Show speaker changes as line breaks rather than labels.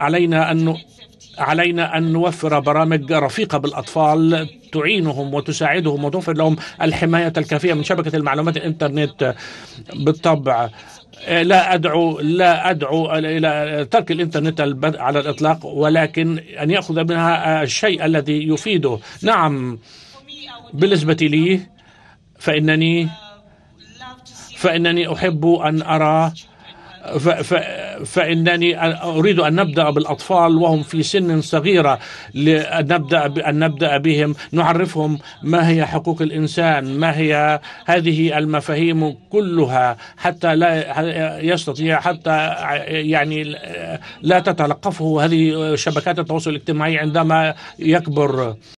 علينا أن علينا أن نوفر برامج رفيقة بالأطفال تعينهم وتساعدهم وتوفر لهم الحماية الكافية من شبكة المعلومات الإنترنت بالطبع. لا أدعو لا أدعو إلى ترك الإنترنت على الإطلاق ولكن أن يأخذ منها الشيء الذي يفيده. نعم بالنسبة لي فإنني فإنني أحب أن أرى فإنني أريد أن نبدأ بالأطفال وهم في سن صغيرة نبدأ أن نبدأ بهم نعرفهم ما هي حقوق الإنسان ما هي هذه المفاهيم كلها حتى لا يستطيع حتى يعني لا تتلقفه هذه شبكات التواصل الاجتماعي عندما يكبر.